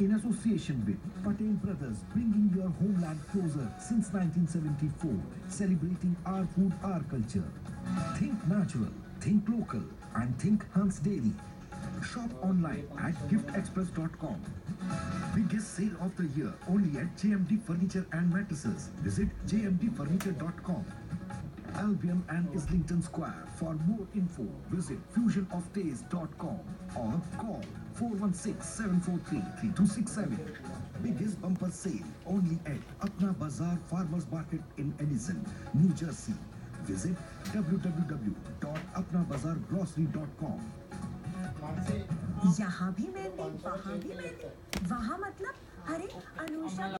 in association with Patel Brothers, bringing your homeland closer since 1974, celebrating our food, our culture. Think natural, think local, and think Hans Dairy. Shop online at giftexpress.com. Biggest sale of the year only at JMD Furniture and Mattresses. Visit jmdfurniture.com. Albion and Islington Square. For more info, visit fusionoftaste.com or call 416-743-3267. Biggest bumper sale only at Apna Bazaar Farmers Market in Edison, New Jersey. Visit www.apnabazargrocery.com. यहाँ भी मेहंदी वहाँ भी मेहंदी वहाँ मतलब अरे अनुषा